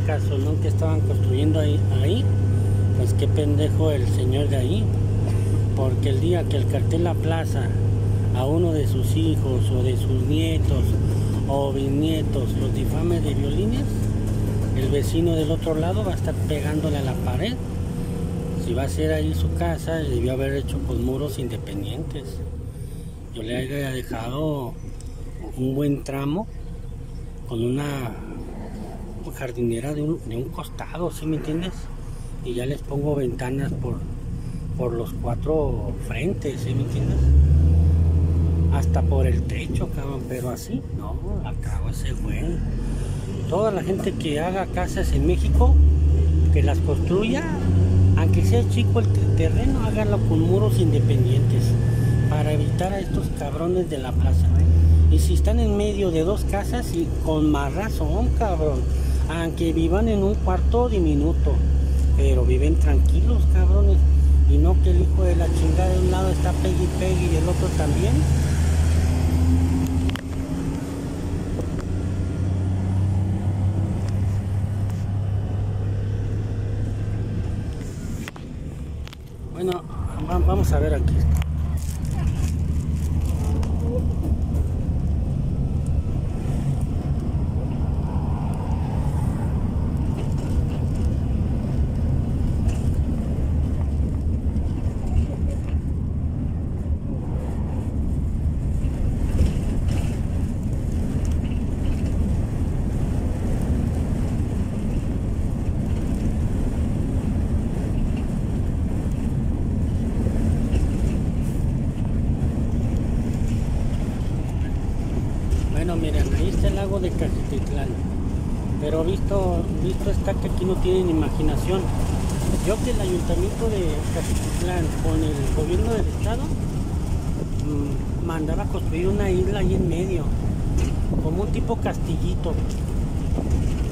ese caso, ¿no? Que estaban construyendo ahí, pues qué pendejo el señor de ahí. Porque el día que el cartel La Plaza a uno de sus hijos o de sus nietos o bisnietos los difame de violines, el vecino del otro lado va a estar pegándole a la pared. Si va a ser ahí su casa, debió haber hecho con muros independientes. Yo le había dejado un buen tramo con una jardinera de un, de un costado, ¿sí me entiendes? Y ya les pongo ventanas por, por los cuatro frentes, ¿sí me entiendes? Hasta por el techo, cabrón, pero así, no, acabo ese güey. Toda la gente que haga casas en México, que las construya, aunque sea chico el terreno, háganlo con muros independientes para evitar a estos cabrones de la plaza. Y si están en medio de dos casas, y con más razón, cabrón. Aunque vivan en un cuarto diminuto, pero viven tranquilos, cabrones. Y no que el hijo de la chingada de un lado está peggy peggy y el otro también. Bueno, vamos a ver aquí. Bueno, miren, ahí está el Pero visto, visto está que aquí no tienen imaginación. Yo que el ayuntamiento de Cajititlán con el gobierno del estado mmm, mandaba construir una isla ahí en medio, como un tipo castillito.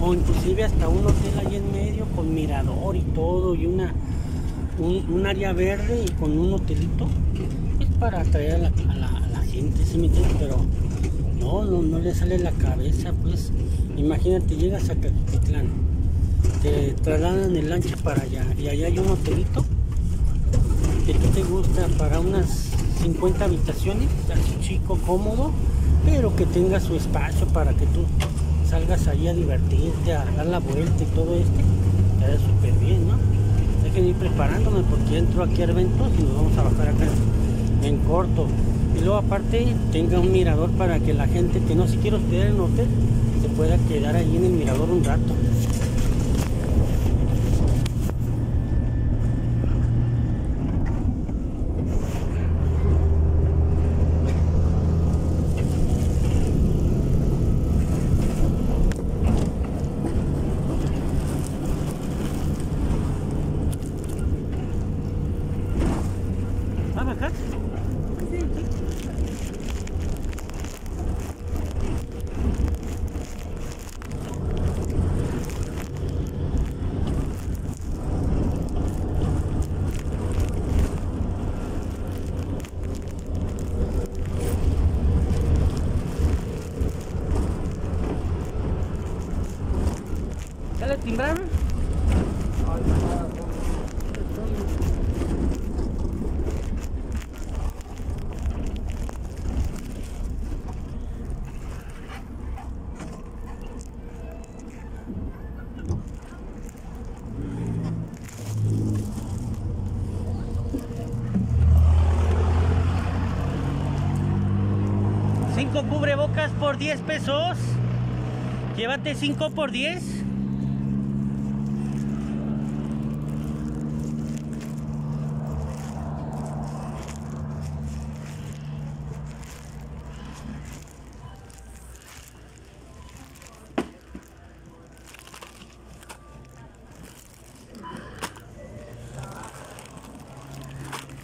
O inclusive hasta un hotel ahí en medio con mirador y todo, y una un, área verde y con un hotelito. Es para atraer a la, a la, a la gente, ¿sí me entiendes? Pero no, no, no le sale la cabeza, pues. Imagínate, llegas a Caquitlán, te trasladan el lancha para allá y allá hay un hotelito que tú te gusta para unas 50 habitaciones, así chico, cómodo, pero que tenga su espacio para que tú salgas ahí a divertirte, a dar la vuelta y todo este. Queda súper bien, ¿no? Hay que ir preparándome porque entro aquí a eventos y nos vamos a bajar acá en corto. Y luego aparte tenga un mirador para que la gente que no se quiere hospedar en hotel se pueda quedar ahí en el mirador un rato. ¿Va a bajar? ¿Ya le timbraron? Cinco cubrebocas por 10 pesos. Llévate 5 por 10.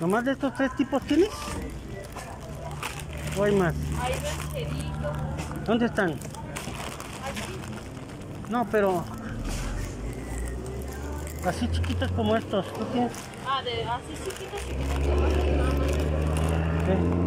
¿Nomás de estos tres tipos tienes? ¿O hay más? Hay rancherito. ¿Dónde están? Aquí. No, pero... Así chiquitos como estos. ¿Tú tienes? Ah, de así chiquitos, chiquitos. nada más. ¿Qué?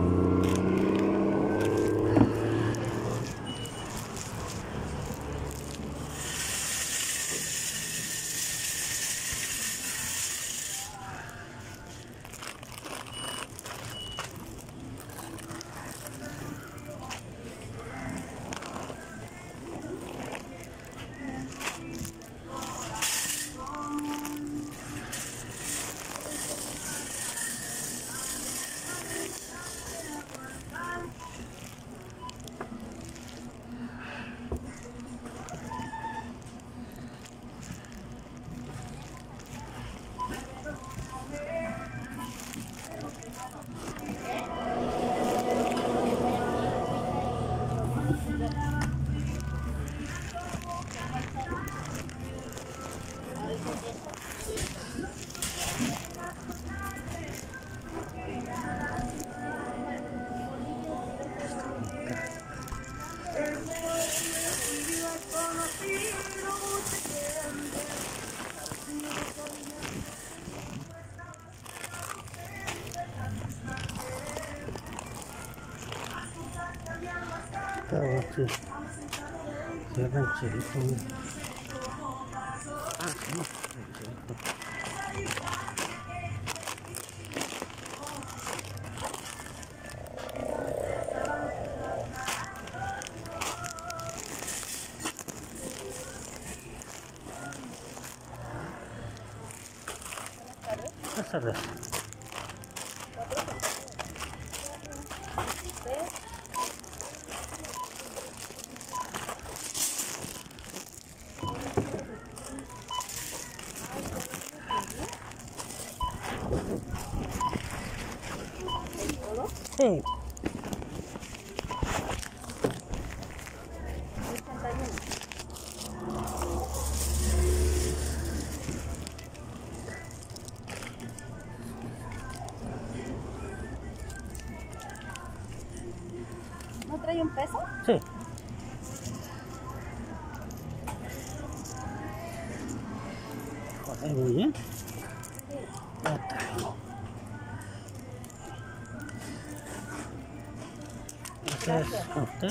Estaba así. Qué rancherito. mira. Ah, sí, rancherito. Buenas tardes. Sí. ¿No trae un peso? Sí. Joder, muy bien. Ya traigo. Arkadaşlar hafta.